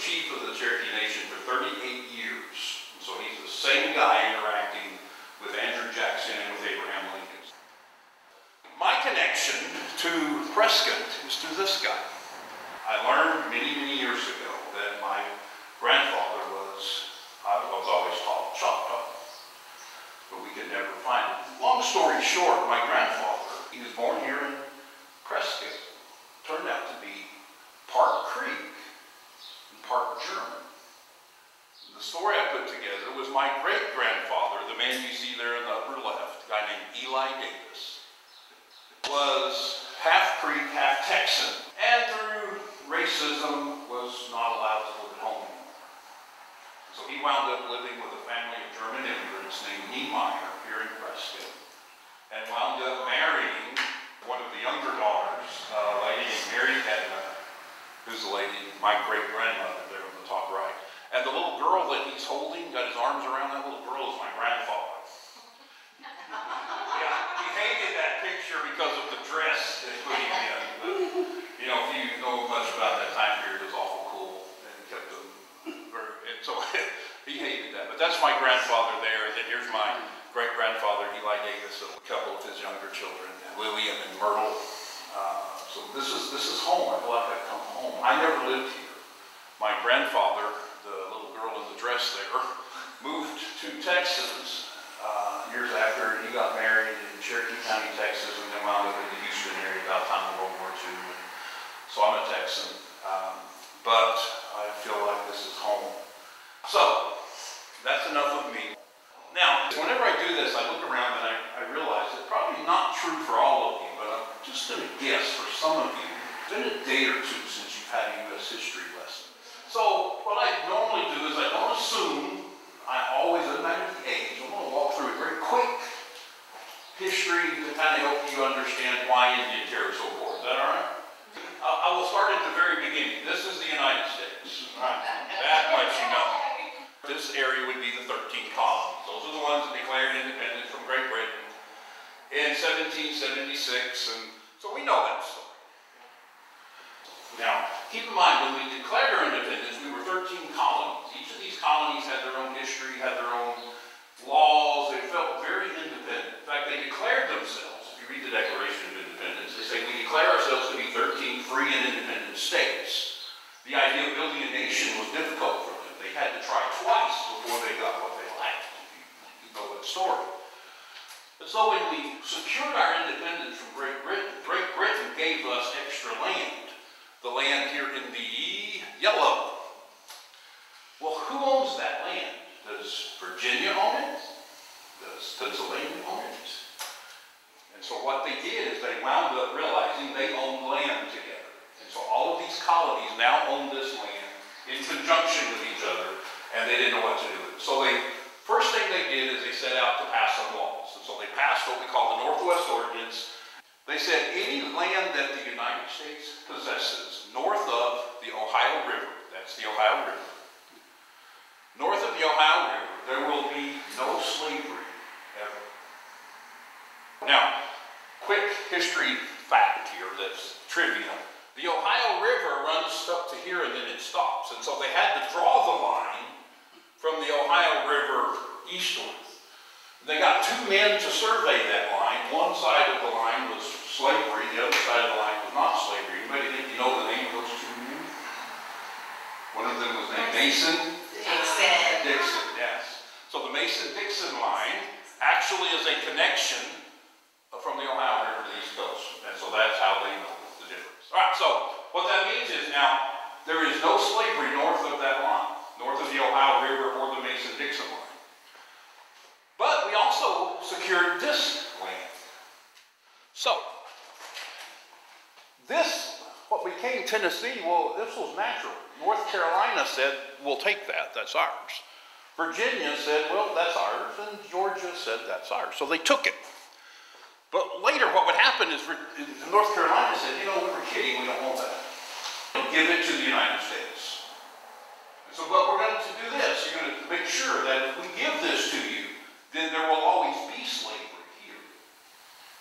chief of the Cherokee Nation for 38 years. So he's the same guy interacting with Andrew Jackson and with Abraham Lincoln. My connection to Prescott is through this guy. I learned many, many years ago that my grandfather was, I was always taught Choctaw, but we could never find him. Long story short, my grandfather, he was born here in Prescott, turned out to be Park Creek part German. The story I put together was my great grandfather, the man you see there in the upper left, a guy named Eli Davis, was half Creek, half Texan, and through racism was not allowed to live at home anymore. So he wound up living with a family of German immigrants named Niemeyer here in Prescott, and wound up marrying one of the younger daughters, uh, a lady named Mary Edna, who's the lady, my great top right. And the little girl that he's holding, got his arms around that little girl, is my grandfather. Yeah, he hated that picture because of the dress they put him in. But, you know, if you know much about that time period, it was awful cool and kept him very, and so he hated that. But that's my grandfather there. And then here's my great grandfather, Eli Davis, and a couple of his younger children, William and Myrtle. Uh, so this is this is home. I feel like I've come home. I never lived here. My grandfather, the little girl in the dress there, moved to Texas uh, years after he got married in Cherokee County, Texas, and then wound up in the Houston area about the time of World War II. And so I'm a Texan, um, but I feel like this is home. So that's enough of me. Now, whenever I do this, I look around and I, I realize it's probably not true for all of you, but I'm just going to guess for some of you, it's been a day or two since you've had a U.S. history. So what I normally do is I don't assume, I always, doesn't matter the age, I'm going to walk through a very quick history to kind of help you understand why Indian Territory is so important. Is that all right? I will start at the very beginning. This is the United States. Right. That much you know. This area would be the 13 colonies. Those are the ones that declared independence from Great Britain in 1776, and so we know that story. Now, keep in mind, when we declared our independence, we were 13 colonies. Each of these colonies had their own history, had their own laws. They felt very independent. In fact, they declared themselves, if you read the Declaration of Independence, they say we declare ourselves to be 13 free and independent states. The idea of building a nation was difficult for them. They had to try twice before they got what they liked. You know that story. And so when we secured our independence from Great Britain, Great Britain gave us extra land. The land here in the yellow. Well, who owns that land? Does Virginia own it? Does Pennsylvania own it? And so what they did is they wound up realizing they owned land together. And so all of these colonies now own this land in conjunction with each other, and they didn't know what to do with it. So they, first thing they did is they set out to pass some laws. And so they passed what we call the Northwest Ordinance. They said any land that the United States possesses north of the Ohio River, that's the Ohio River, north of the Ohio River, there will be no slavery ever. Now, quick history fact here that's trivia. The Ohio River runs up to here and then it stops. And so they had to draw the line from the Ohio River eastward. They got two men to survey that line. One side of the line was slavery, the other side of the line was not slavery. Anybody think you know the name of those two men? One of them was named Mason. Dixon. Dixon, yes. So the Mason-Dixon line actually is a connection from the Ohio River to the East Coast. And so that's how they know the difference. All right, so what that means is now there is no slavery north of that line, north of the Ohio River or the Mason-Dixon line. But we also secured this land. So, Tennessee, well, this was natural. North Carolina said, we'll take that, that's ours. Virginia said, well, that's ours, and Georgia said, that's ours. So they took it. But later, what would happen is North Carolina said, you know, we were kidding, we don't want that. Give it to the United States. And so, but we're going to do this. You're going to make sure that if we give this to you, then there will always be slavery.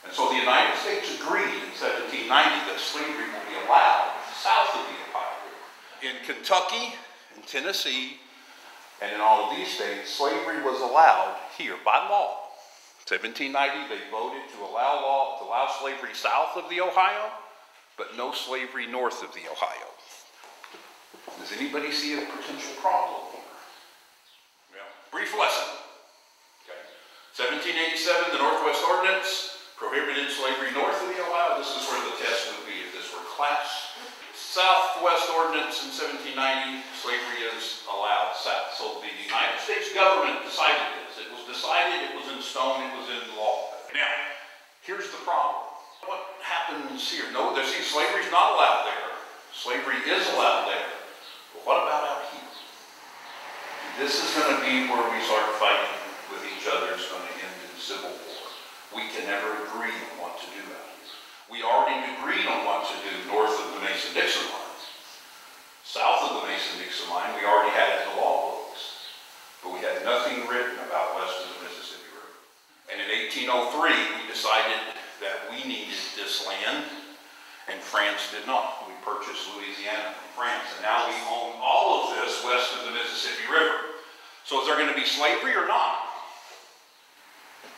And so the United States agreed in 1790 that slavery will be allowed south of the Ohio River. In Kentucky, in Tennessee, and in all of these states, slavery was allowed here by law. 1790, they voted to allow law to allow slavery south of the Ohio, but no slavery north of the Ohio. Does anybody see a potential problem here? Well, brief lesson. Okay. 1787, the Northwest Ordinance prohibited slavery north of the Ohio. This is where the test would be if this were class Southwest Ordinance in 1790, slavery is allowed south. So the United States government decided this. It was decided, it was in stone, it was in law. Now, here's the problem. What happens here? No, see, slavery's not allowed there. Slavery is allowed there. But what about out here? This is going to be where we start fighting with each other. It's going to end in civil war. We can never agree on what to do out here. We already agreed on what to do north of the Mason-Dixon line. South of the Mason-Dixon line, we already had it in the law books. But we had nothing written about west of the Mississippi River. And in 1803, we decided that we needed this land, and France did not. We purchased Louisiana from France, and now we own all of this west of the Mississippi River. So is there going to be slavery or not?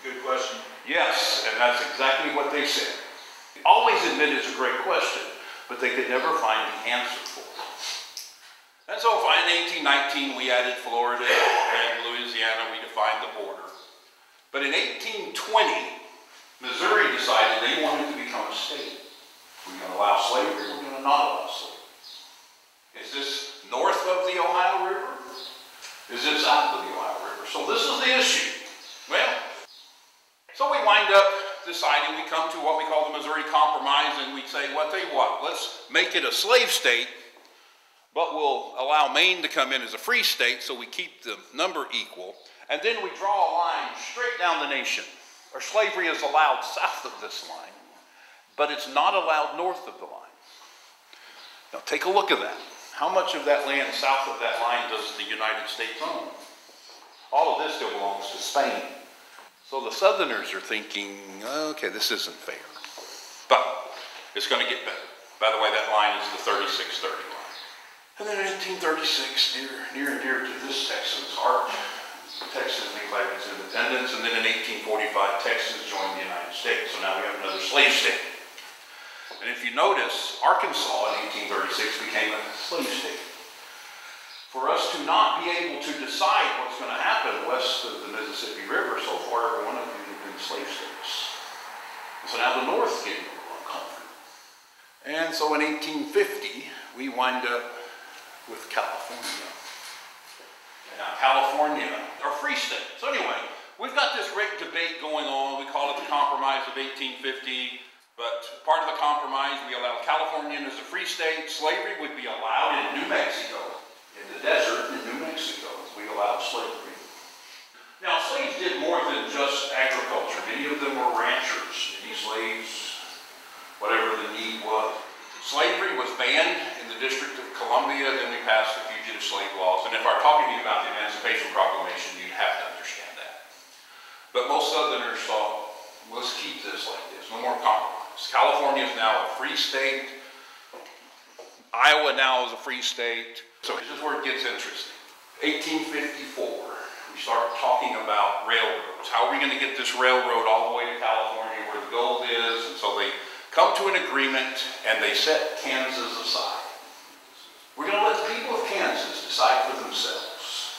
Good question. Yes, and that's exactly what they said always admit it's a great question, but they could never find the answer for it. And so in 1819, we added Florida and Louisiana, we defined the border. But in 1820, Missouri decided they wanted to become a state. We're going to allow slavery, we're going to not allow slavery. Is this north of the Ohio River? Is it south of the Ohio River? So this is the issue. Well, so we wind up deciding, we come to what we call the Missouri Compromise, and we say, what they what? Let's make it a slave state, but we'll allow Maine to come in as a free state so we keep the number equal. And then we draw a line straight down the nation. Or slavery is allowed south of this line, but it's not allowed north of the line. Now take a look at that. How much of that land south of that line does the United States own? All of this still belongs to Spain. So the Southerners are thinking, okay, this isn't fair. But it's going to get better. By the way, that line is the 3630 line. And then in 1836, near, near and dear to this Texan's heart, Texas declared its independence. And then in 1845, Texas joined the United States. So now we have another slave state. And if you notice, Arkansas in 1836 became a slave state for us to not be able to decide what's going to happen west of the Mississippi River. So far, every one of you have been slave states. so now the North getting a little uncomfortable. And so in 1850, we wind up with California. And now California are free state. So anyway, we've got this great debate going on. We call it the Compromise of 1850. But part of the compromise, we allowed California as a free state. Slavery would be allowed in New Mexico desert in New Mexico. We allowed slavery. Now, slaves did more than just agriculture. Many of them were ranchers. Many slaves, whatever the need was. Slavery was banned in the District of Columbia, then we passed the Fugitive Slave Laws. And if I'm talking to you about the Emancipation Proclamation, you'd have to understand that. But most Southerners thought, let's keep this like this, no more compromise. California is now a free state. Iowa now is a free state. So this is where it gets interesting. 1854, we start talking about railroads. How are we going to get this railroad all the way to California where the gold is? And so they come to an agreement and they set Kansas aside. We're going to let the people of Kansas decide for themselves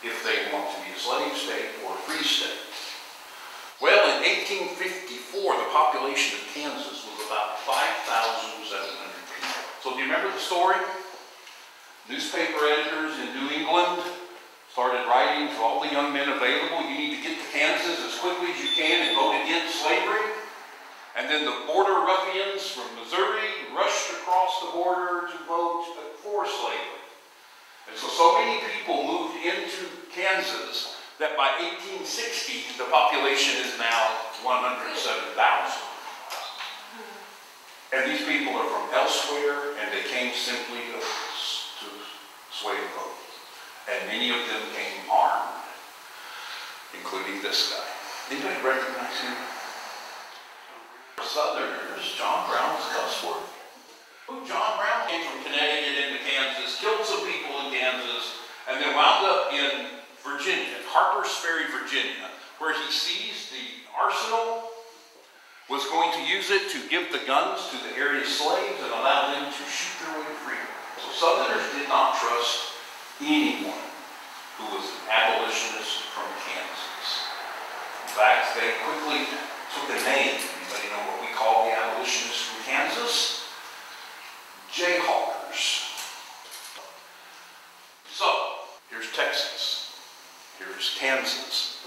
if they want to be a slave state or a free state. Well, in 1854, the population of Kansas was about 5,700 people. So do you remember the story? Newspaper editors in New England started writing to all the young men available, you need to get to Kansas as quickly as you can and vote against slavery. And then the border ruffians from Missouri rushed across the border to vote for slavery. And so, so many people moved into Kansas that by 1860, the population is now 107,000. And these people are from elsewhere, and they came simply to, sway vote. And many of them came armed, including this guy. Anybody recognize him? Southerners, John Brown's. Who John Brown came from Connecticut into Kansas, killed some people in Kansas, and then wound up in Virginia, Harper's Ferry, Virginia, where he seized the arsenal, was going to use it to give the guns to the area slaves and allow them to shoot their way to freedom. So Southerners did not trust anyone who was an abolitionist from Kansas. In fact, they quickly took a name. Anybody know what we call the abolitionists from Kansas? Jayhawkers. So, here's Texas. Here's Kansas.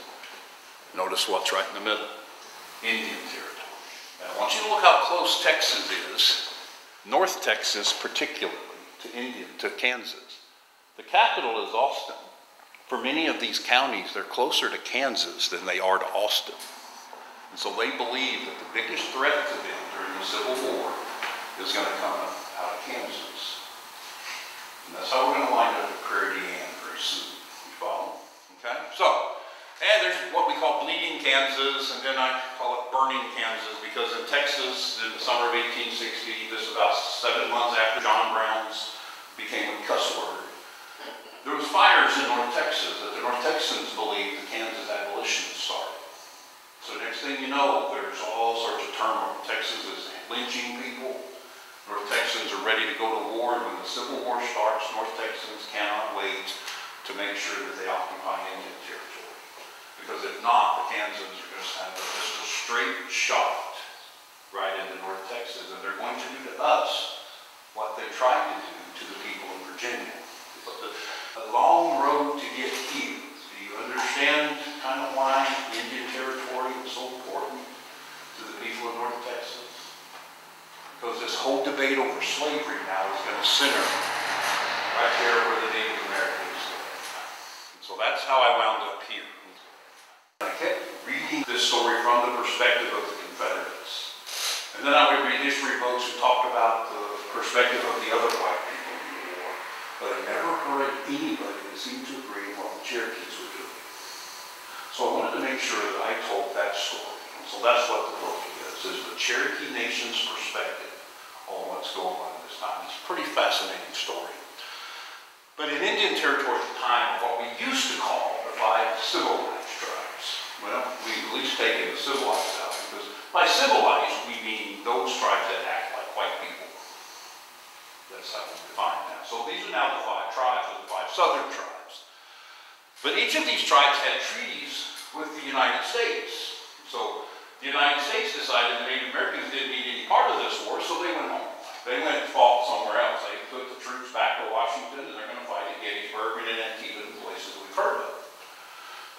Notice what's right in the middle. Indian territory. And I want you to look how close Texas is. North Texas particularly to Indian, to Kansas. The capital is Austin. For many of these counties, they're closer to Kansas than they are to Austin. And so they believe that the biggest threat to them during the Civil War is going to come out of Kansas. And that's how we're going to wind up at Prairie D'Ane very soon. You follow? Okay? So, and there's what we call bleeding Kansas, and then I call it burning Kansas, because in Texas, in the summer of 1860, this is about seven months after John became a cuss word, there was fires in North Texas that the North Texans believed the Kansas abolitionists started. So next thing you know, there's all sorts of turmoil. Texas is lynching people. North Texans are ready to go to war. When the Civil War starts, North Texans cannot wait to make sure that they occupy Indian territory. Because if not, the Kansans are going to have just a straight shot right into North Texas, and they're going to do to us what they tried to do to the people in Virginia. A long road to get here. Do you understand kind of why Indian territory is so important to the people of North Texas? Because this whole debate over slavery now is going to center right there where the Native Americans live. So that's how I wound up here. I kept reading this story from the perspective of the Confederates. And then I would read history books and talk about the perspective of the other white people. But I never heard anybody that seemed to agree with what the Cherokees were doing. So I wanted to make sure that I told that story. So that's what the book is, is the Cherokee Nation's perspective on what's going on at this time. It's a pretty fascinating story. But in Indian territory at the time, what we used to call the five civilized tribes. Well, we've at least taken the civilized out because by civilized, we mean those tribes that act like white people. That's how we define that. So these are now the five tribes, or the five southern tribes. But each of these tribes had treaties with the United States. So the United States decided the Native Americans didn't need any part of this war, so they went home. They went and fought somewhere else. They put the troops back to Washington, and they're going to fight at Gettysburg and in Antietam, places we've heard of.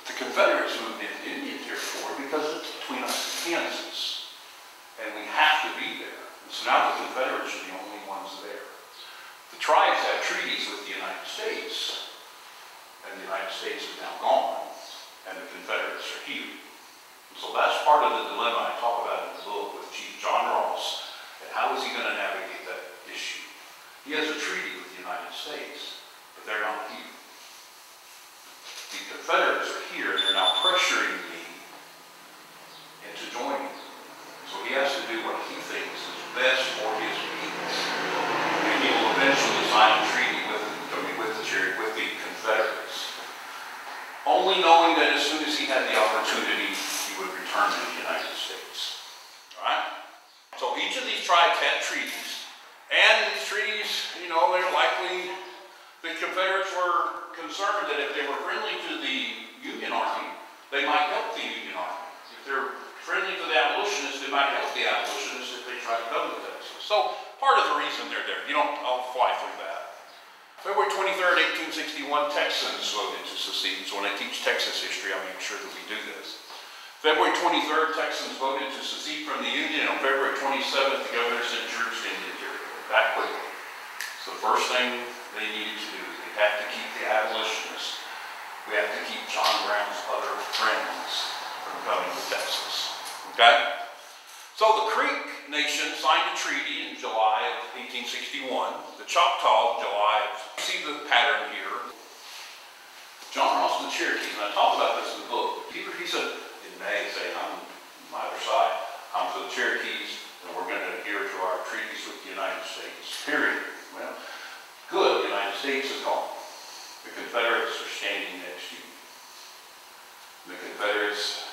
But the Confederates moved into Indian territory because it's between us and Kansas. And we have to be there. And so now the Confederates are the only ones there. The tribes had treaties with the United States, and the United States is now gone, and the Confederates are here. So that's part of the dilemma I talk about in the book with Chief John Ross, and how is he going to navigate that issue? He has a treaty with the United States, but they're not here. The Confederates are here, and they're now pressuring me into joining. So he has to do what he thinks is best for his needs. And he will eventually sign a treaty with, with the, Cher- with the Confederates. Only knowing that as soon as he had the opportunity, he would return to the United States. All right? So each of these tribes had treaties. And these treaties, you know, they're likely, the Confederates were concerned that if they were friendly to the Union Army, they might help the Union Army. If they're friendly to the abolitionists, they might help the abolitionists if they try to come to Texas. So part of the reason they're there, you don't, I'll fly through that. February 23rd, 1861, Texans voted to secede. So when I teach Texas history, I make sure that we do this. February 23rd, Texans voted to secede from the Union. On February 27th, the governor sent troops to Indian Territory, that quickly. So the first thing they needed to do, they have to keep the abolitionists. We have to keep John Brown's other friends from coming to Texas. Okay? So the Creek Nation signed a treaty in July of 1861. The Choctaw, July of, see the pattern here. John Ross and the Cherokees, and I talked about this in the said, in May, saying, I'm either side. I'm for the Cherokees, and we're going to adhere to our treaties with the United States, period. Well, good, the United States is gone. The Confederates are standing next to you. The Confederates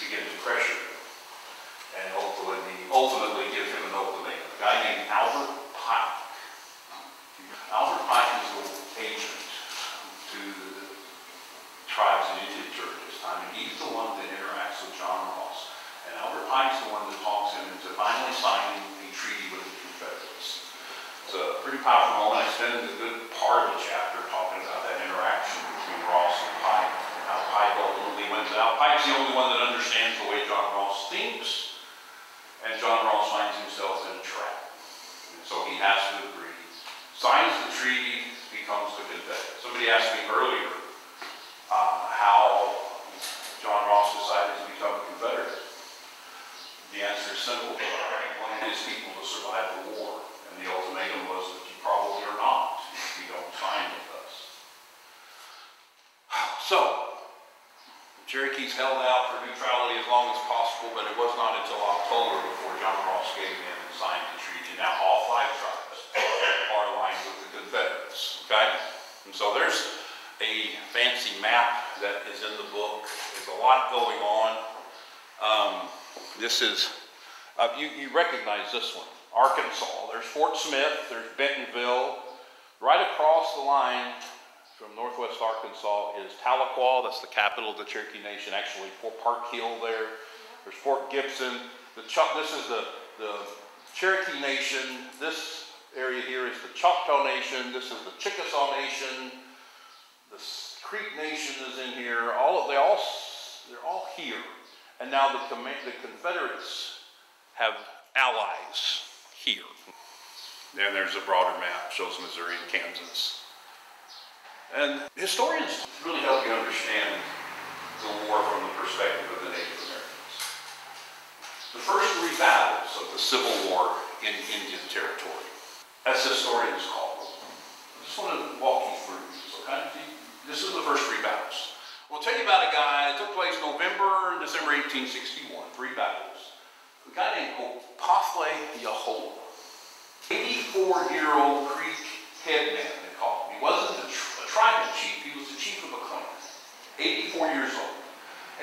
begin to pressure him and ultimately, ultimately give him an ultimatum. A guy named Albert Pike. Albert Pike is the agent to the tribes in Indian Church this time, and he's the one that interacts with John Ross. And Albert Pike's the one that talks him into finally signing a treaty with the Confederates. It's a pretty powerful moment. I spend a good part of the chapter talking about that interaction between Ross and Pike, and how Pike ultimately wins out. Pike's the only one that understands the way John Ross thinks, and John Ross finds himself in a trap. And so he has to agree. Signs the treaty, becomes the Confederate. Somebody asked me earlier uh, how John Ross decided to become a Confederate. The answer is simple. He wanted his people to survive the war. And the ultimatum was that you probably are not if you don't sign with us. So, the Cherokees held out for neutrality as long as possible, but it was not until October before John Ross gave in and signed the treaty. Now, all five tribes are aligned with the Confederates, okay? And so there's a fancy map that is in the book. There's a lot going on. Um, this is, uh, you, you recognize this one, Arkansas. There's Fort Smith, there's Bentonville. Right across the line from northwest Arkansas is Tahlequah, that's the capital of the Cherokee Nation, actually Fort Park Hill there. There's Fort Gibson. The Chuck, this is the, the Cherokee Nation. This area here is the Choctaw Nation. This is the Chickasaw Nation. The Creek Nation is in here. All of, they all they're all here. And now the, the Confederates have allies here. Then there's a broader map, shows Missouri and Kansas. And historians really help you understand the war from the perspective of the Native Americans. The first three battles of the Civil War in Indian Territory, as historians call them. I just want to walk you through okay? This is the first three battles. We'll tell you about a guy, it took place November and December 1861, three battles. A guy named Opothle Yahola. 84-year-old Creek headman, they called him. He wasn't tribal chief, he was the chief of a clan. 84 years old.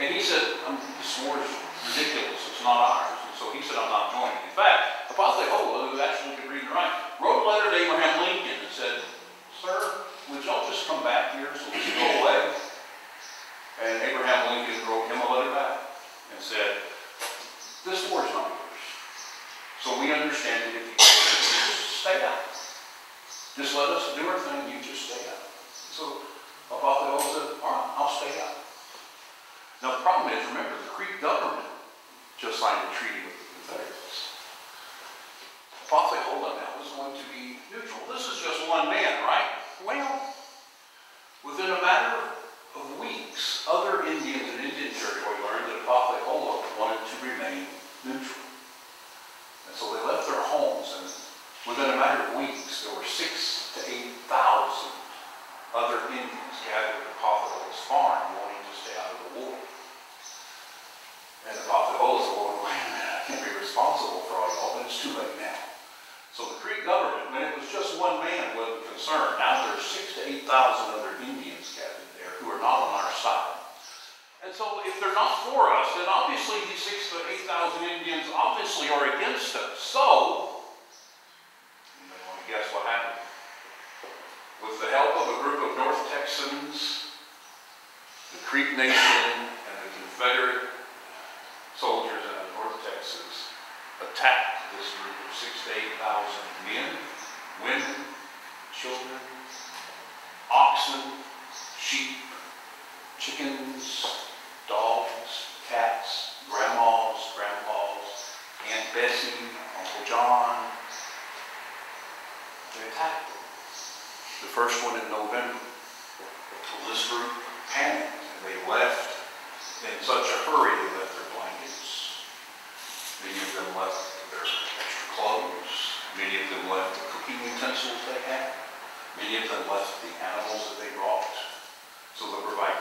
And he said, um, this war is ridiculous, it's not ours. And so he said, I'm not joining. In fact, Opothleyahola, who actually could read and write, wrote a letter to Abraham Lincoln and said, Sir, would y'all just come back here so we can go away? And Abraham Lincoln wrote him a letter back and said, this war is not yours. So we understand that if you just stay out. Just let us do our thing, you just stay out. So Apotheo said, all right, I'll stay out. Now the problem is, remember, the Creek government just signed a treaty with the Confederates. Apotheo now was going to be neutral. This is just one man, right? Well, within a matter of weeks, other Indians in Indian Territory learned that Apotheo wanted to remain neutral. And so they left their homes, and within a matter of weeks, there were six to eight other Indians gathered at Apotheo's farm wanting to stay out of the war. And Apotheo's going, wait a minute, I can't be responsible for all y'all, but it's too late now. So the Creek government, when it was just one man, wasn't concerned. Now there's six to eight thousand other Indians gathered there who are not on our side. And so if they're not for us, then obviously these six to eight thousand Indians obviously are against us. So, you may want to guess what happened. With the help of a group of North Texans, the Creek Nation, and the Confederate soldiers out of North Texas attacked this group of six to eight thousand men, women, children, oxen, sheep, chickens, dogs, cats, first one in November. Well, this group panicked, and they left in such a hurry, they left their blankets. Many of them left their extra clothes. Many of them left the cooking utensils they had. Many of them left the animals that they brought, so they'll provide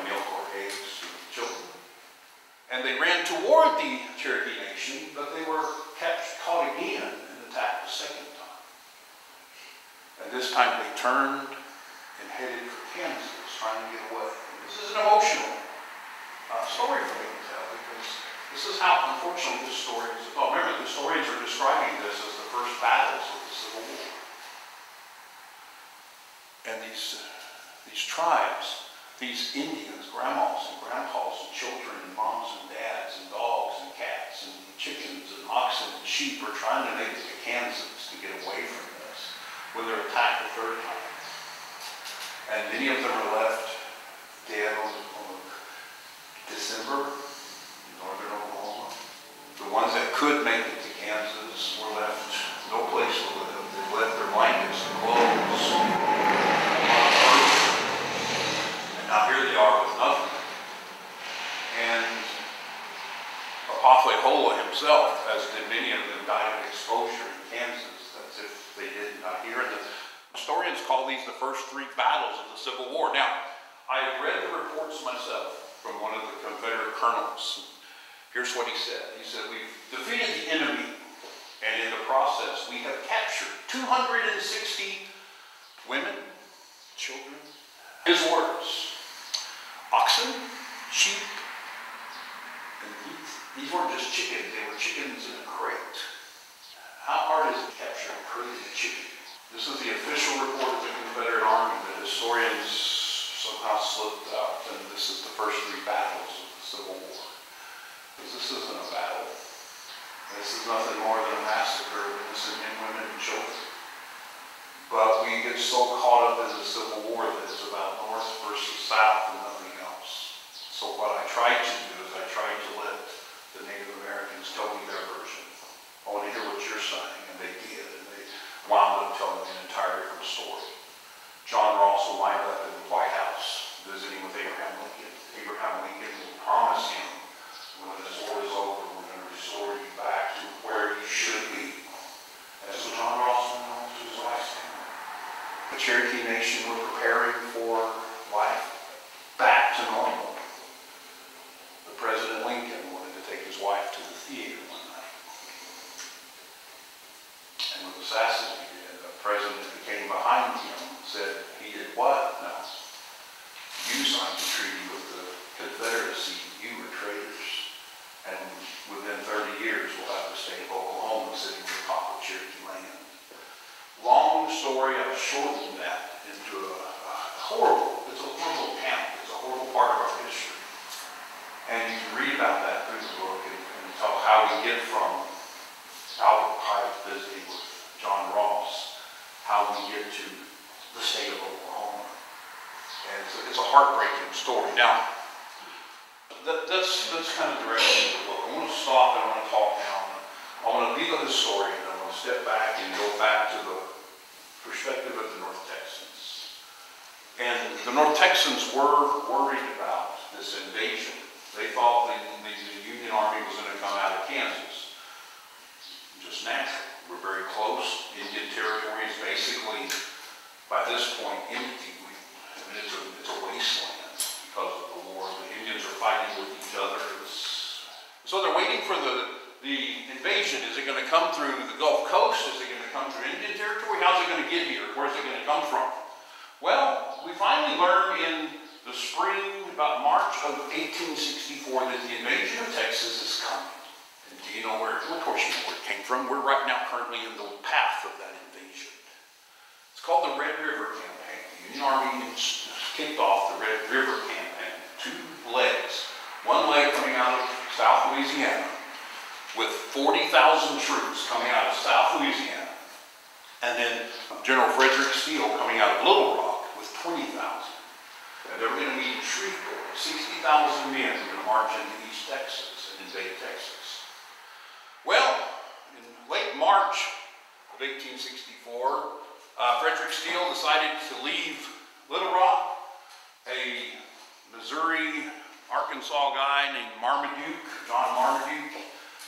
children. And they ran toward the Cherokee Nation, but they were kept, caught again and attacked the second time. And this time they turned and headed for Kansas, trying to get away. This is an emotional uh, story for me to tell because this is how, unfortunately, this story is. Oh, remember, the historians are describing this as the first battles of the Civil War. And these, these tribes, these Indians, grandmas and grandpas and children and moms and dads and dogs and cats and chickens and oxen and sheep are trying to make it to Kansas to get away from this when they're attacked the third time. And many of them are left dead on, on December in northern Oklahoma. The ones that could make it to Kansas were left no place to live. They left their blankets and clothes. Now here they are with nothing. And Opothleyahola himself, as did many of them, died of exposure in Kansas. That's if they did not hear. And the historians call these the first three battles of the Civil War. Now, I have read the reports myself from one of the Confederate colonels. Here's what he said. He said, we've defeated the enemy, and in the process, we have captured 260 women, children. His words, oxen, sheep, and these, weren't just chickens, they were chickens in a crate. How hard is it to capture a crate of chicken? This is the official report of the Confederate Army, but historians somehow slipped out, and this is the first three battles of the Civil War. Because this isn't a battle. This is nothing more than a massacre of innocent men, women, and children. But we get so caught up in the Civil War that it's about North versus South and. So what I tried to do is I tried to let the Native Americans tell me their version. I want to hear what you're saying, and they did, and they wound up telling an entirely different story. John Ross will wind up in the White House visiting with Abraham Lincoln. Abraham Lincoln will promise him, when this war is over, we're going to restore you back to where you should be. That's what John Ross went to his last stand. The Cherokee Nation were preparing for life back to normal. But President Lincoln wanted to take his wife to the theater one night. And was assassinated. And the president who came behind him said, he did what? No. You signed the treaty with the Confederacy. You were traitors. And within 30 years, we'll have the state of Oklahoma sitting on top of Cherokee land. Long story, I've shortened that into a a horrible, it's a horrible account. It's a horrible part of our history. And you can read about that through the book and, and tell how we get from Albert Pike visiting with John Ross, how we get to the state of Oklahoma. And it's, a- it's a heartbreaking story. Now, that, that's, that's kind of direction of the book. I want to stop and I want to talk now. I want to be the historian. I want to step back and go back to the perspective of the North Texans. And the North Texans were worried about this invasion. They thought the, the, the Union Army was going to come out of Kansas. Just natural. We're very close. Indian territory is basically, by this point, empty. I mean, it's a, it's a wasteland because of the war. The Indians are fighting with each other. It's, so they're waiting for the, the invasion. Is it going to come through the Gulf Coast? Is it going to come through Indian territory? How's it going to get here? Where's it going to come from? Well, we finally learn in the spring, about March of 1864, that the invasion of Texas is coming. And do you know where, of course you know where it came from. We're right now currently in the path of that invasion. It's called the Red River Campaign. The Union Army kicked off the Red River Campaign, two legs. One leg coming out of South Louisiana with 40,000 troops coming out of South Louisiana. And then General Frederick Steele coming out of Little Rock with 20,000. And they're going to meet Shreveport. 60,000 men were going to march into East Texas and invade Texas. Well, in late March of 1864, uh, Frederick Steele decided to leave Little Rock. A Missouri, Arkansas guy named Marmaduke, John Marmaduke,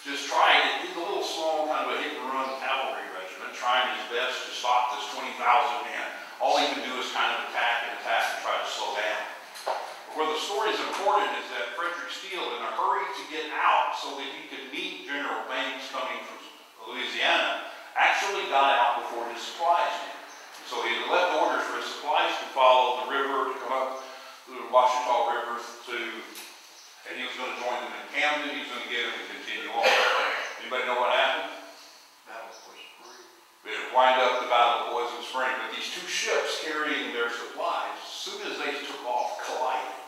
just tried. He's a little small, kind of a hit and run cavalry regiment, trying his best to stop this 20,000 men. All he can do is kind of attack and attack and try to slow down. Where the story is important is that Frederick Steele, in a hurry to get out so that he could meet General Banks coming from Louisiana, actually got out before his supplies did. So he had left orders for his supplies to follow the river, to come up the Ouachita River to, and he was gonna join them in Camden, he was gonna get them and continue on. Anybody know what happened? It wind up the Battle of Poison Spring, but these two ships carrying their supplies, as soon as they took off, collided.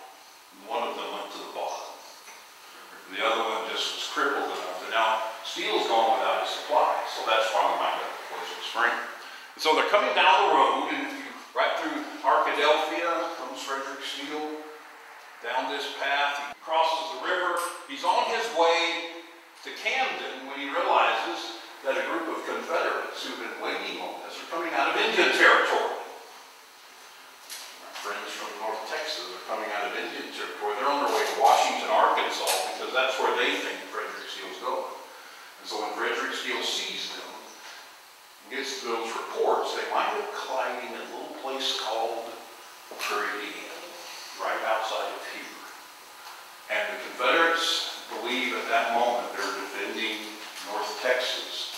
One of them went to the bottom. The other one just was crippled enough, and now Steele's gone without his supplies, so that's why we wind up at Poison Spring. And so they're coming down the road, and right through Arkadelphia, comes Steele, down this path, he crosses the river, he's on his way to Camden when he realizes that a group of Confederates who've been waiting on this are coming out of Indian Territory. Friends from North Texas are coming out of Indian Territory. They're on their way to Washington, Arkansas, because that's where they think Frederick Steele's going. And so when Frederick Steele sees them, gets those reports, they wind up in a little place called Prairie D'Ane, right outside of here. And the Confederates believe at that moment they're defending North Texas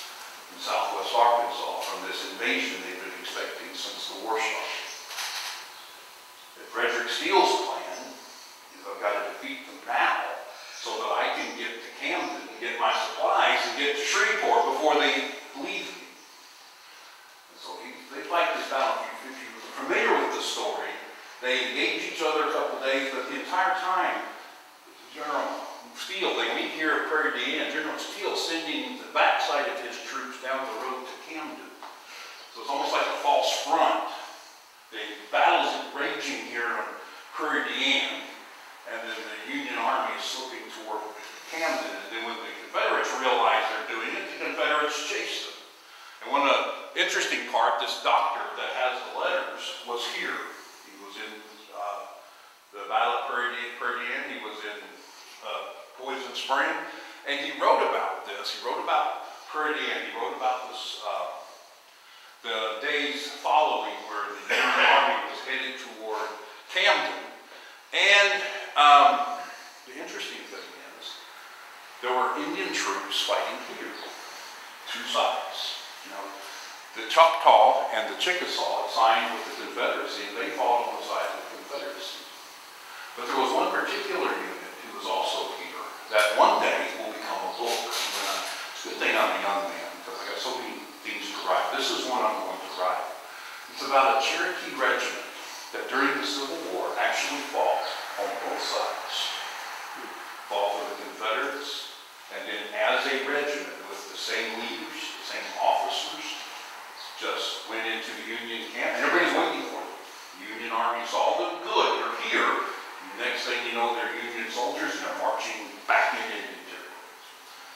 and southwest Arkansas from this invasion they've been expecting since the war started. But Frederick Steele's plan is I've got to defeat them now so that I can get to Camden and get my supplies and get to Shreveport before they leave me. And so he, they fight this battle. If you- if you're familiar with the story, they engage each other a couple days, but the entire time, General Steele, they meet here at Prairie D'Ane. General Steele sending the backside of his troops down the road to Camden. So it's almost like a false front. The battle's raging here on And then the Union Army is slipping toward Camden. And then when the Confederates realize they're doing it, the Confederates chase them. And one of the interesting part, this doctor that has the letters was here. He was in uh, the Battle of Prairie Prairie du He was in uh, Poison Spring, and he wrote about this. He wrote about Prairie du He wrote about this. Uh, the days following where the Union Army was headed toward Camden. And um, the interesting thing is, there were Indian troops fighting here, two sides. You know, the Choctaw and the Chickasaw signed with the Confederacy, and they fought on the side of the Confederacy. But there was one particular unit who was also here, that one day will become a book. Uh, It's a good thing I'm a young man, because I got so many things to write. This is one I'm going to write. It's about a Cherokee regiment that during the Civil War actually fought on both sides. Fought for the Confederates, and then as a regiment with the same leaders, the same officers, just went into the Union camp, and everybody's waiting for them. The Union Army saw them, good, they're here. Next thing you know, they're Union soldiers, and they're marching back into Indian territory.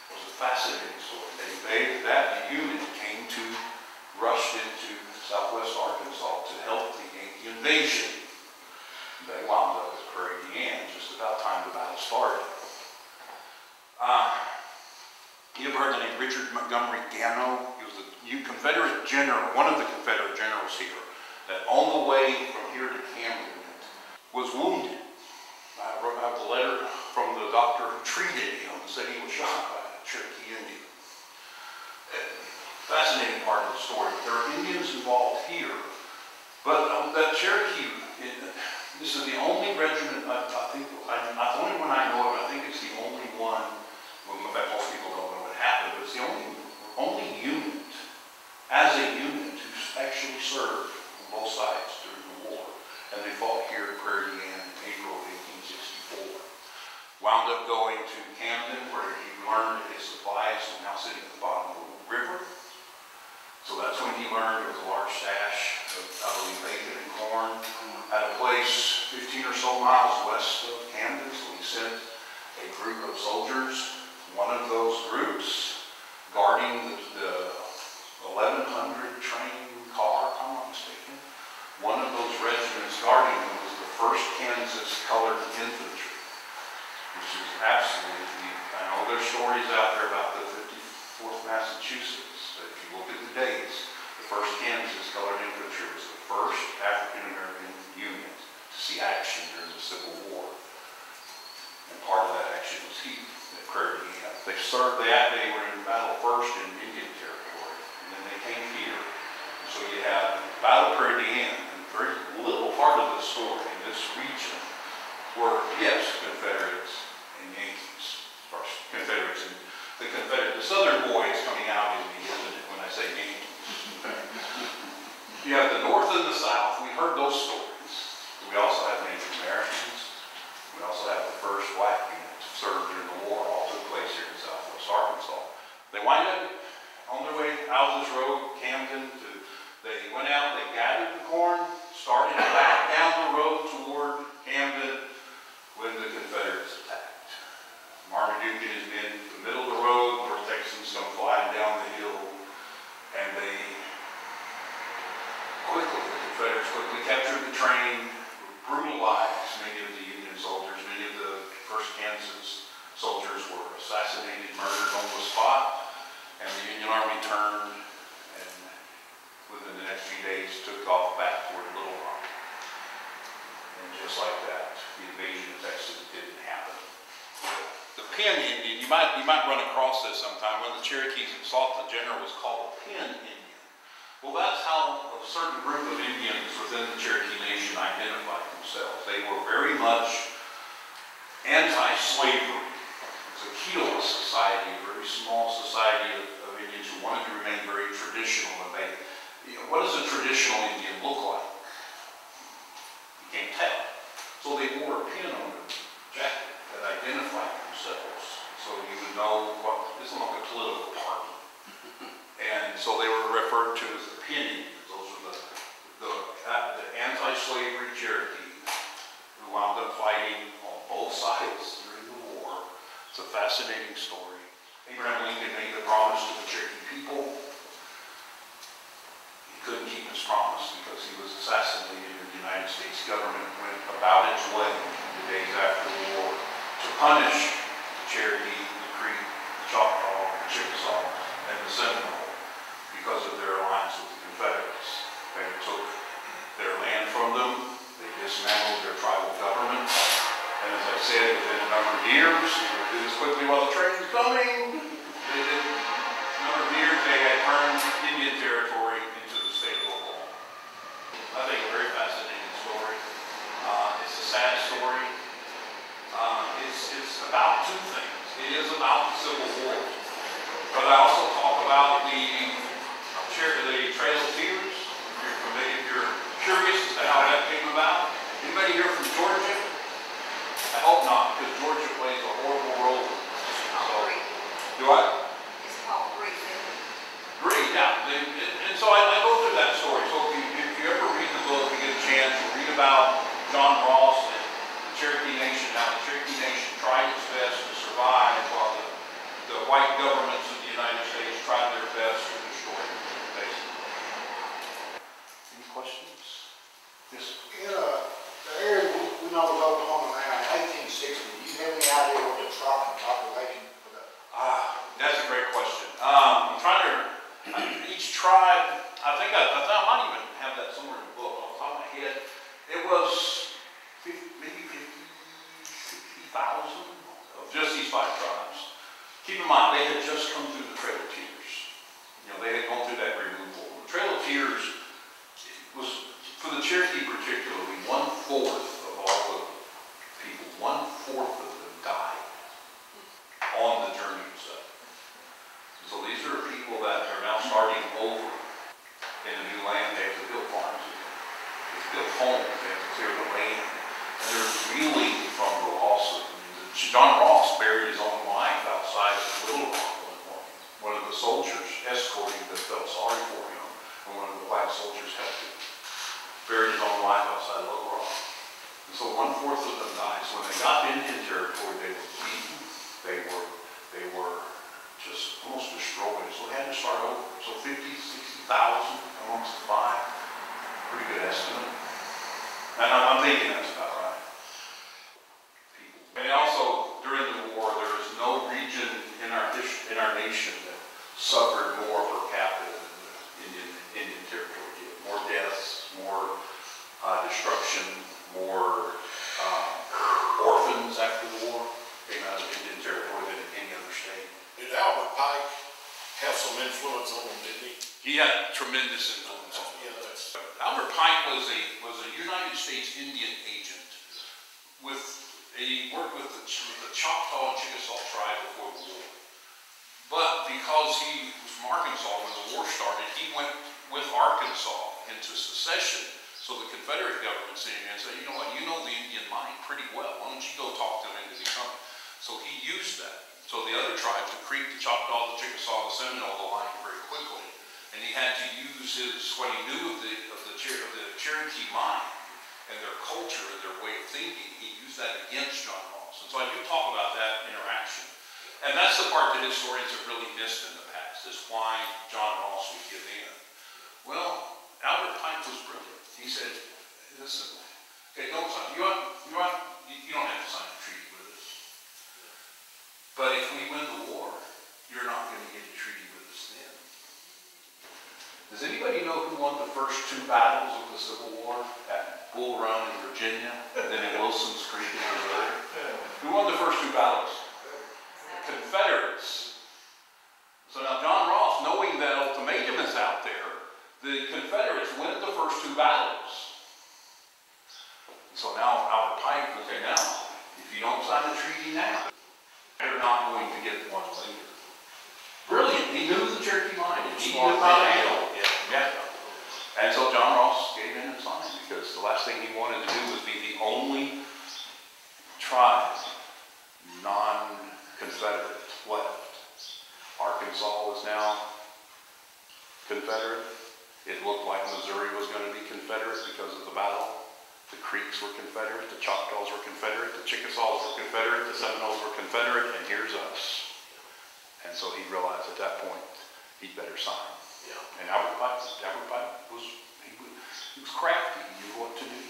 It was a fascinating story. They, they, that the Union came to, rushed into southwest Arkansas to help the invasion. They wound up at Prairie D'Ane just about time the battle started. Uh, you ever heard the name Richard Montgomery Gano? He was a Confederate general, one of the Confederate generals here, that on the way from here to Camden was wounded. I wrote out the letter from the doctor who treated him, and said he was shot by a Cherokee Indian. Fascinating part of the story. There are Indians involved here, but um, that Cherokee, it- this is the only regiment, I, I think, I, I, the only one I know of, I think it's the only one, well, in most people don't know what happened, but it's the only, only unit, as a unit, who actually served on both sides during the war. And they fought here at Prairie D'Ane in April of 1864. Wound up going to Camden, where he learned his supplies were now sitting at the bottom of the river. So that's when he learned miles west of Kansas, we sent a group of soldiers, one of those groups, guarding the, the 1,100 train car, if I'm not mistaken. One of those regiments guarding them was the 1st Kansas Colored Infantry, which is absolutely, I know there's stories out there about the 54th Massachusetts. historically at me turned and within the next few days took off back toward Little Rock. And just like that, the invasion actually didn't happen. The Pin Indian, you might, you might run across this sometime. When the Cherokees sought the general was called a Pin Indian. Well, that's how a certain group of Indians within the Cherokee Nation identified themselves. They were very much anti-slavery. It's a Keetoowah society, a very small society of Indians who wanted to remain very traditional. And they, you know, what does a traditional Indian look like? You can't tell. So they wore a pin on their jacket that identified themselves. So you would know, well, this is like a political party. and so they were referred to as the Pin Indians. Those were the, the, the anti-slavery Cherokees who wound up fighting on both sides during the war. It's a fascinating story. Abraham Lincoln made the promise to the Cherokee people. He couldn't keep his promise because he was assassinated and the United States government went about its way in the days after the war to punish the Cherokee, the Creek, the Choctaw. each tribe, I think I, I, I might even have that somewhere that suffered But if we win the war, you're not gonna get a treaty with us then. Does anybody know who won the first two battles of the Civil War at Bull Run in Virginia, and then at Wilson's Creek in Missouri? Who won the first two battles? Confederates. So now John Ross, knowing that ultimatum is out there, the Confederates win the first two battles. So now Albert Pike, okay, now, if you don't sign the treaty now, not going to get one later. Brilliant, he knew the Cherokee line, and he knew how to handle it. Yeah. And so John Ross gave in and signed, because the last thing he wanted to do was be the only tribe, non-Confederate left. Arkansas was now Confederate. It looked like Missouri was going to be Confederate because of the battle. The Creeks were Confederate, the Choctaws were Confederate, the Chickasaws were Confederate, the Seminoles were Confederate, and here's us. And so he realized at that point, he'd better sign. yeah. And Albert Pike, Albert Pike was, he was, he was crafty, he knew what to do.